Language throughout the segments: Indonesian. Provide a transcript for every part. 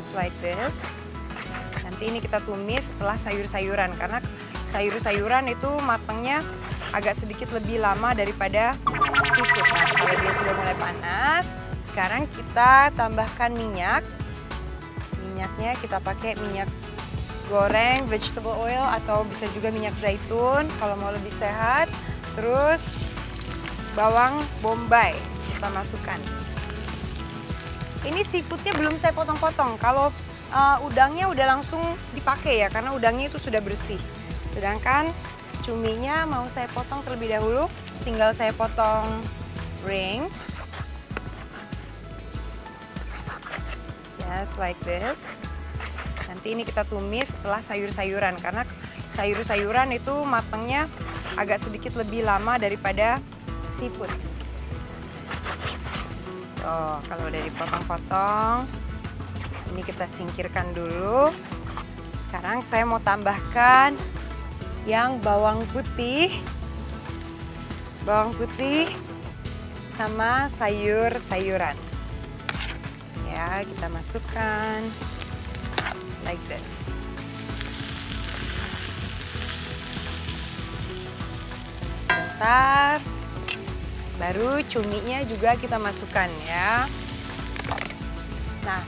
just like this. Nanti ini kita tumis setelah sayur-sayuran karena sayur-sayuran itu matangnya agak sedikit lebih lama daripada seafood. Nah, kalau dia sudah mulai panas, sekarang kita tambahkan minyak. Minyaknya kita pakai minyak goreng, vegetable oil atau bisa juga minyak zaitun kalau mau lebih sehat. Terus bawang bombay kita masukkan. Ini seafoodnya belum saya potong-potong. Kalau uh, udangnya udah langsung dipakai ya karena udangnya itu sudah bersih. Sedangkan cuminya mau saya potong terlebih dahulu. Tinggal saya potong ring. Just like this. Nanti ini kita tumis setelah sayur-sayuran karena sayur-sayuran itu matangnya agak sedikit lebih lama daripada seafood. Tuh, kalau udah dipotong-potong, ini kita singkirkan dulu. Sekarang saya mau tambahkan yang bawang putih. Bawang putih sama sayur-sayuran. Ya, kita masukkan like this. Sebentar. Baru cuminya juga kita masukkan ya. Nah,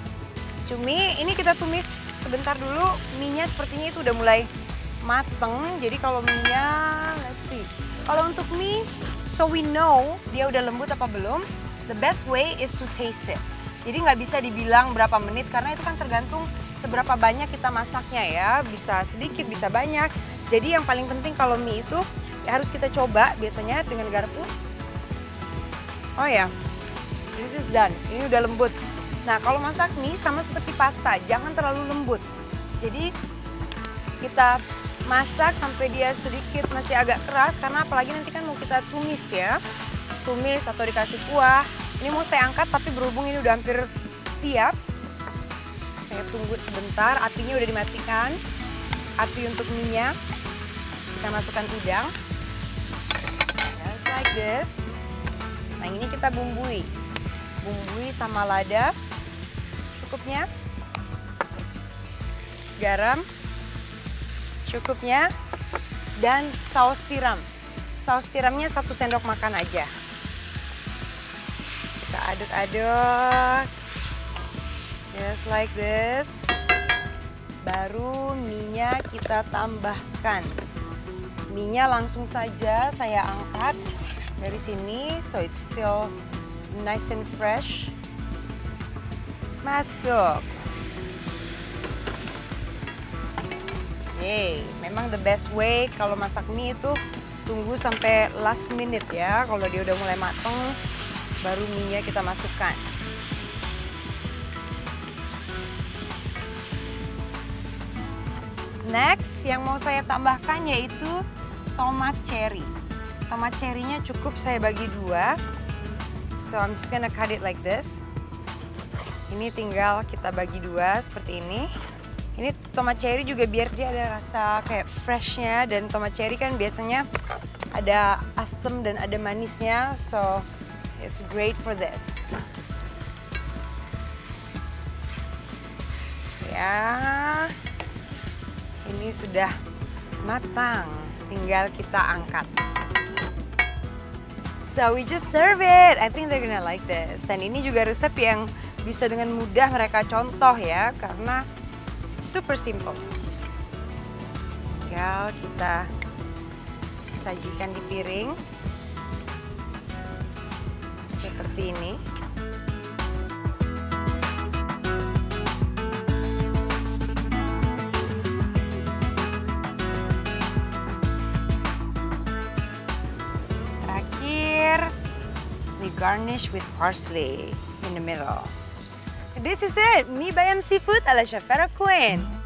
cumi ini kita tumis sebentar dulu. Mie-nya sepertinya itu udah mulai mateng. Jadi kalau mie-nya, let's see. Kalau untuk mie, so we know dia udah lembut apa belum, the best way is to taste it. Jadi nggak bisa dibilang berapa menit karena itu kan tergantung seberapa banyak kita masaknya ya. Bisa sedikit, bisa banyak. Jadi yang paling penting kalau mie itu ya harus kita coba biasanya dengan garpu. Oh ya, this is done. Ini udah lembut. Nah kalau masak mie sama seperti pasta, jangan terlalu lembut. Jadi kita masak sampai dia sedikit masih agak keras karena apalagi nanti kan mau kita tumis ya. Tumis atau dikasih kuah. Ini mau saya angkat tapi berhubung ini udah hampir siap. Saya tunggu sebentar, apinya udah dimatikan. Api untuk minyak. Kita masukkan udang. Just like this. Nah ini kita bumbui. Bumbui sama lada. Cukupnya. Garam. Secukupnya. Dan saus tiram. Saus tiramnya satu sendok makan aja. Kita aduk-aduk. Just like this. Baru minyak kita tambahkan. Minyak langsung saja saya angkat dari sini so it's still nice and fresh. Masuk. Yeay, memang the best way kalau masak mie itu tunggu sampai last minute ya. Kalau dia udah mulai mateng, baru mie-nya kita masukkan. Next, yang mau saya tambahkan yaitu tomat cherry. Tomat cherry-nya cukup saya bagi dua. So I'm just gonna cut it like this. Ini tinggal kita bagi dua seperti ini. Ini tomat cherry juga biar dia ada rasa kayak freshnya dan tomat cherry kan biasanya ada asam dan ada manisnya. So it's great for this. Ya, ini sudah matang. Tinggal kita angkat. So we just serve it. I think they're gonna like this. Dan ini juga resep yang bisa dengan mudah mereka contoh ya, karena super simple. Tinggal kita sajikan di piring. Seperti ini. Garnish with parsley in the middle. This is it, mie bayam seafood ala Chef Queen.